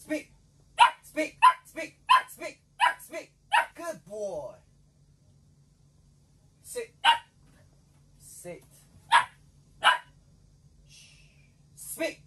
Speak. Speak. Speak. Speak. Speak. speak. Good boy. Sit. Sit. Speak.